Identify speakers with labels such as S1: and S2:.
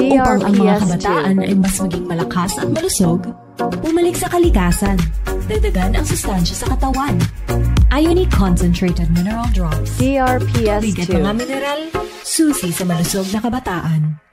S1: Upang ang mga kabataan ay mas maging malakas at malusog, bumalik sa kalikasan, dagdagan ang sustansya sa katawan. Ionic Concentrated Mineral Drops. Bigat mga
S2: DRPS2.
S1: mineral, susi sa malusog na kabataan.